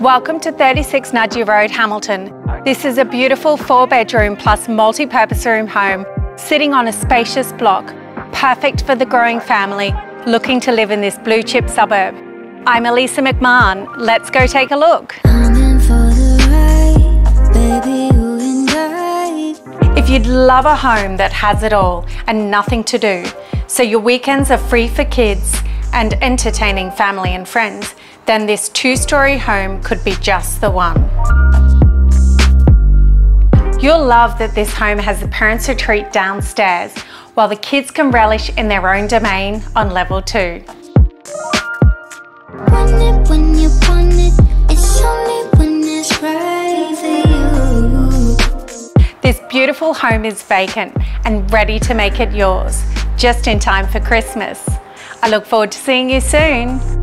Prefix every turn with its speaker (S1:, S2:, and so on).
S1: Welcome to 36 Nudgee Road, Hamilton. This is a beautiful four bedroom plus multi-purpose room home sitting on a spacious block, perfect for the growing family looking to live in this blue chip suburb. I'm Elisa McMahon. Let's go take a look. If you'd love a home that has it all and nothing to do, so your weekends are free for kids and entertaining family and friends, then this two-story home could be just the one. You'll love that this home has the parents' retreat downstairs, while the kids can relish in their own domain on level two. This beautiful home is vacant and ready to make it yours, just in time for Christmas. I look forward to seeing you soon.